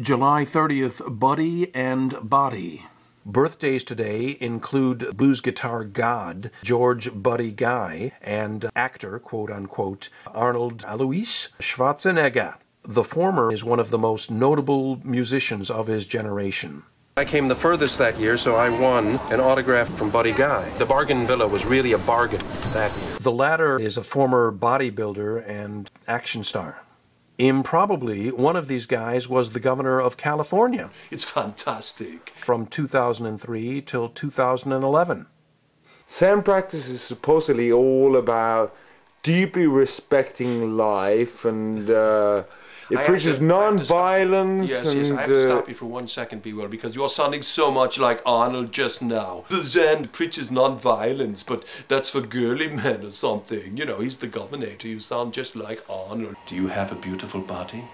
July 30th, Buddy and Body. Birthdays today include blues guitar god George Buddy Guy and actor, quote unquote, Arnold Alois Schwarzenegger. The former is one of the most notable musicians of his generation. I came the furthest that year, so I won an autograph from Buddy Guy. The Bargain Villa was really a bargain that year. The latter is a former bodybuilder and action star. Improbably, one of these guys was the governor of California. It's fantastic. From 2003 till 2011. Zen practice is supposedly all about deeply respecting life and uh, it I preaches to- I have to stop- non-violence Yes, and yes, I have to uh, stop you for one second, Bewell, because you're sounding so much like Arnold just now. The Zen preaches non-violence, but that's for girly men or something. You know, he's the governor. You sound just like Arnold. Do you have a beautiful body?